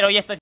Pero hoy estoy